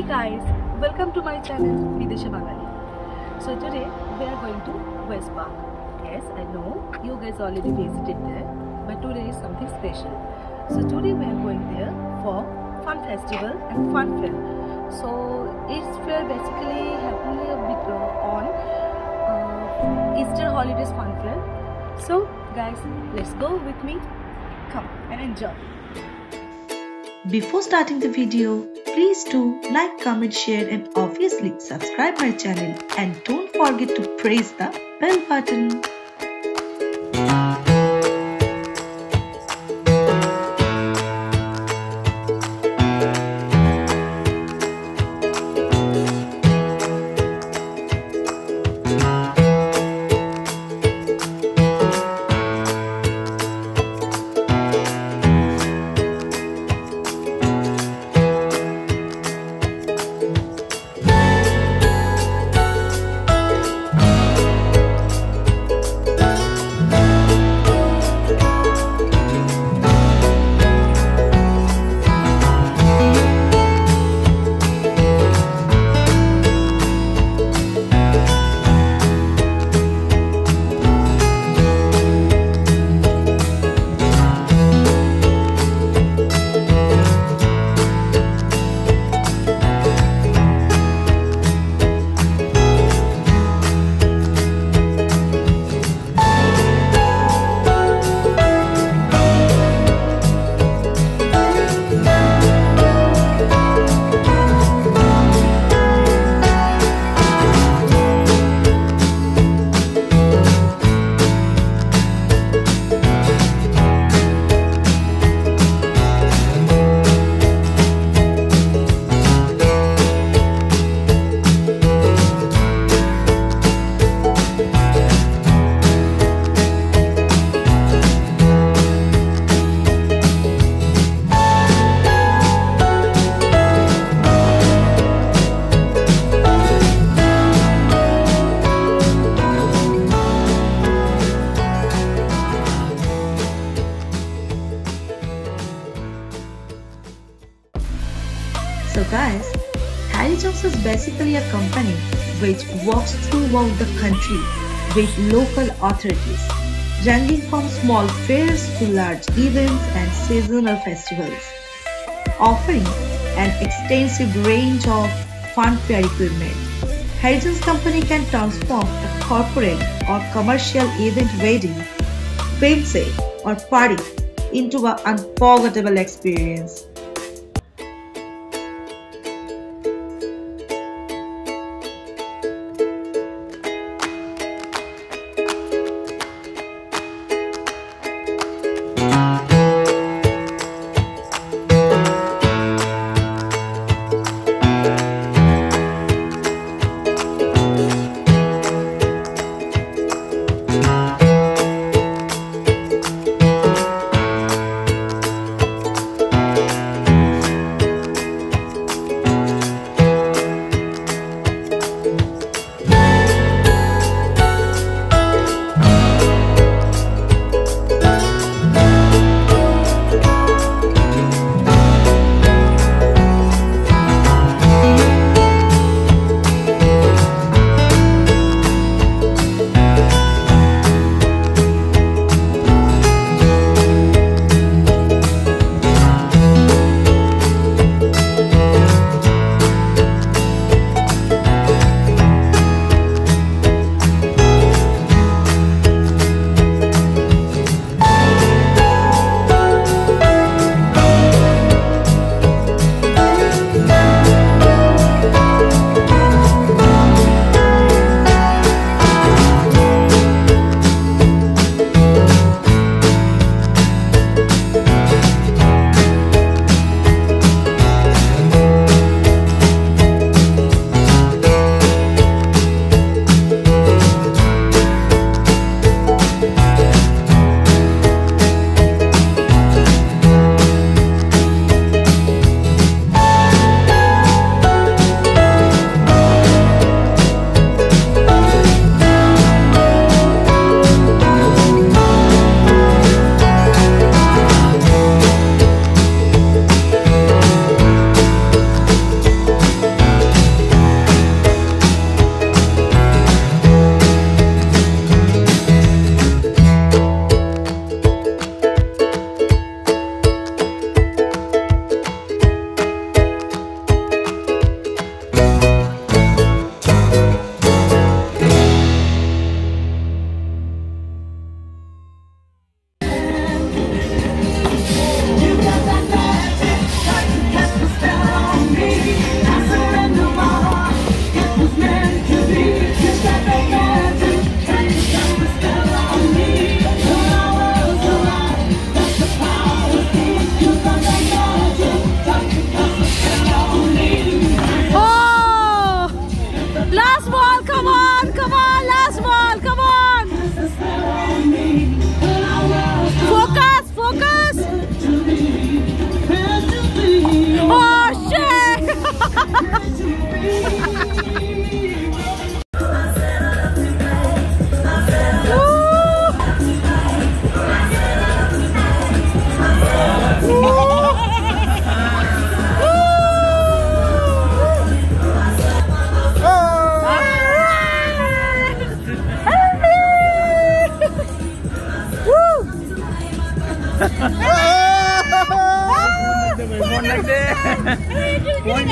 Hey guys, welcome to my channel Bideshe Bangali. So today we are going to West Park. Yes, I know you guys already visited there, but today is something special. So today we are going there for fun festival and fun fair. So it's fair basically happening a bit uh, on uh, Easter holidays fun fair. So guys, let's go with me. Come and enjoy. Before starting the video, please do like, comment, share and obviously subscribe my channel and don't forget to press the bell button. Guys, Harry Jones is basically a company which works throughout the country with local authorities, ranging from small fairs to large events and seasonal festivals, offering an extensive range of funfair equipment. Harry Jones company can transform a corporate or commercial event wedding, whimsy or party into an unforgettable experience. Phone लग दे phone